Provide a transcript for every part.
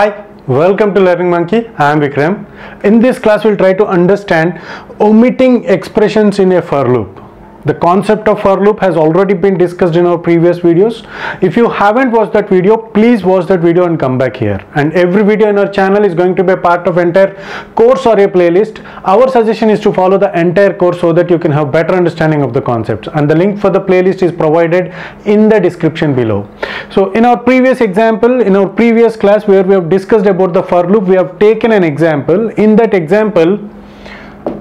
Hi, welcome to Learning Monkey. I am Vikram. In this class, we'll try to understand omitting expressions in a for loop. The concept of for loop has already been discussed in our previous videos. If you haven't watched that video, please watch that video and come back here. And every video in our channel is going to be a part of entire course or a playlist. Our suggestion is to follow the entire course so that you can have better understanding of the concepts. And the link for the playlist is provided in the description below. So in our previous example, in our previous class where we have discussed about the for loop, we have taken an example. In that example,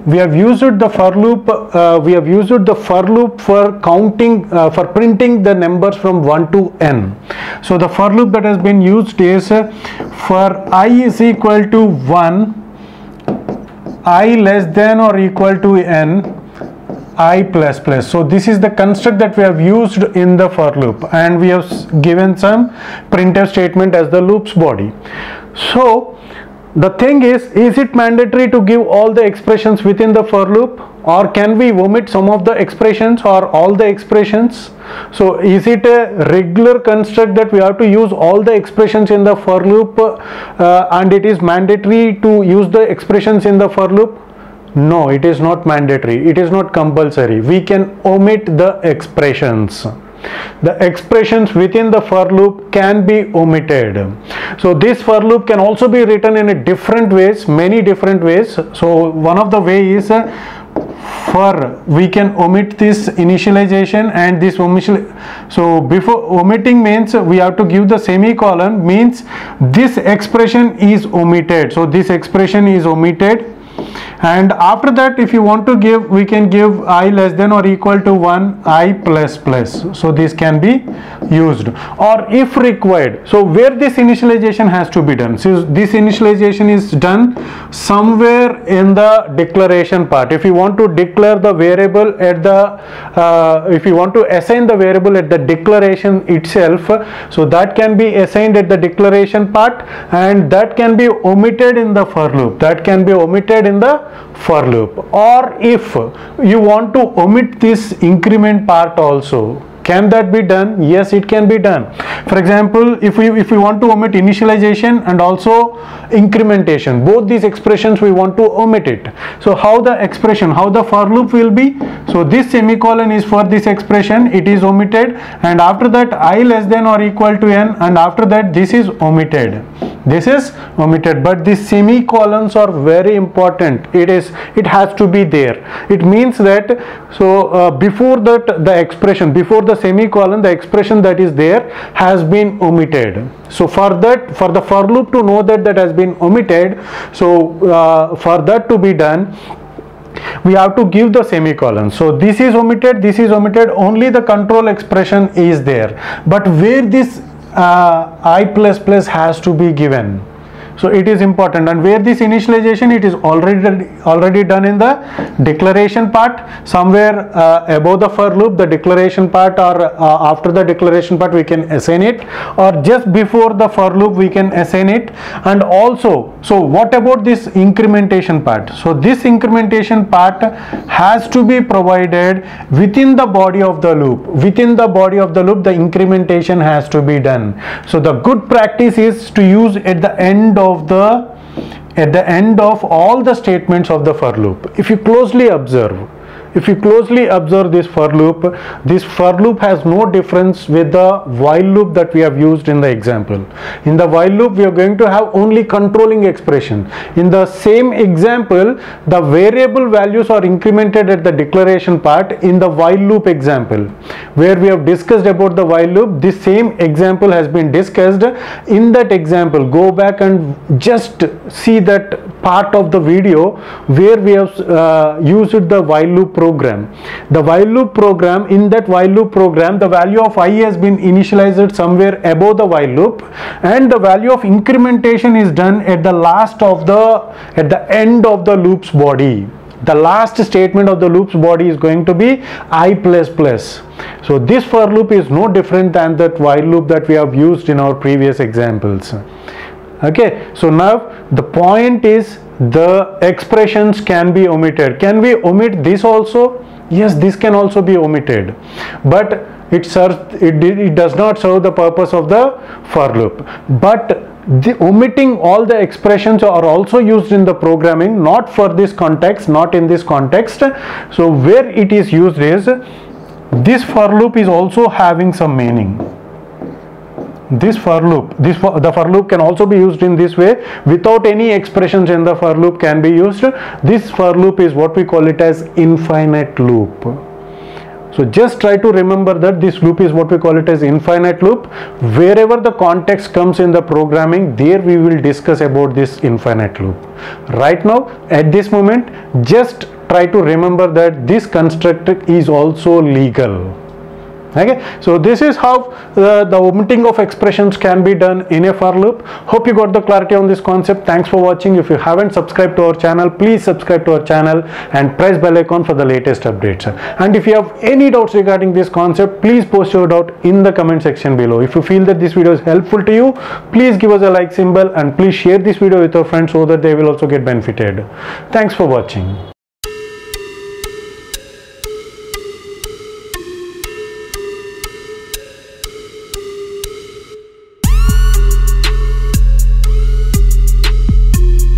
we have used the for loop uh, we have used the for loop for counting uh, for printing the numbers from 1 to n so the for loop that has been used is uh, for i is equal to 1 i less than or equal to n i plus plus. So this is the construct that we have used in the for loop and we have given some printf statement as the loops body. So the thing is is it mandatory to give all the expressions within the for loop or can we omit some of the expressions or all the expressions? So is it a regular construct that we have to use all the expressions in the for loop uh, and it is mandatory to use the expressions in the for loop no it is not mandatory. It is not compulsory. We can omit the expressions. The expressions within the for loop can be omitted. So this for loop can also be written in a different ways many different ways. So one of the way is uh, for we can omit this initialization and this omission so before omitting means we have to give the semicolon means this expression is omitted. So this expression is omitted and after that if you want to give we can give i less than or equal to 1 i plus plus. So this can be used. Or if required so where this initialization has to be done? So this initialization is done somewhere in the declaration part. If you want to declare the variable at the uh, if you want to assign the variable at the declaration itself so that can be assigned at the declaration part and that can be omitted in the for loop. That can be omitted in the for loop. Or if you want to omit this increment part also can that be done? Yes it can be done. For example if we if we want to omit initialization and also incrementation both these expressions we want to omit it. So how the expression how the for loop will be? So this semicolon is for this expression it is omitted and after that i less than or equal to n and after that this is omitted. This is omitted but these semicolons are very important. It is it has to be there. It means that so uh, before that the expression before the semicolon the expression that is there has been omitted. So for that for the for loop to know that that has been omitted so uh, for that to be done we have to give the semicolon. So this is omitted this is omitted only the control expression is there. But where this uh, i plus plus has to be given so it is important. And where this initialization it is already already done in the declaration part. Somewhere uh, above the for loop the declaration part or uh, after the declaration part we can assign it. Or just before the for loop we can assign it. And also so what about this incrementation part? So this incrementation part has to be provided within the body of the loop. Within the body of the loop the incrementation has to be done. So the good practice is to use at the end of of the at the end of all the statements of the for loop. If you closely observe if you closely observe this for loop this for loop has no difference with the while loop that we have used in the example. In the while loop we are going to have only controlling expression. In the same example the variable values are incremented at the declaration part in the while loop example. Where we have discussed about the while loop this same example has been discussed. In that example go back and just see that part of the video where we have uh, used the while loop program. The while loop program in that while loop program the value of i has been initialized somewhere above the while loop and the value of incrementation is done at the last of the at the end of the loop's body. The last statement of the loop's body is going to be i plus plus. So this for loop is no different than that while loop that we have used in our previous examples okay so now the point is the expressions can be omitted. Can we omit this also? Yes this can also be omitted. But it serves it, it does not serve the purpose of the for loop. But the omitting all the expressions are also used in the programming not for this context not in this context. So where it is used is this for loop is also having some meaning this for loop. This for, the for loop can also be used in this way without any expressions in the for loop can be used. This for loop is what we call it as infinite loop. So just try to remember that this loop is what we call it as infinite loop. Wherever the context comes in the programming there we will discuss about this infinite loop. Right now at this moment just try to remember that this construct is also legal okay? So this is how uh, the omitting of expressions can be done in a for loop. Hope you got the clarity on this concept. Thanks for watching. If you haven't subscribed to our channel please subscribe to our channel and press bell icon for the latest updates. And if you have any doubts regarding this concept please post your doubt in the comment section below. If you feel that this video is helpful to you please give us a like symbol and please share this video with your friends so that they will also get benefited. Thanks for watching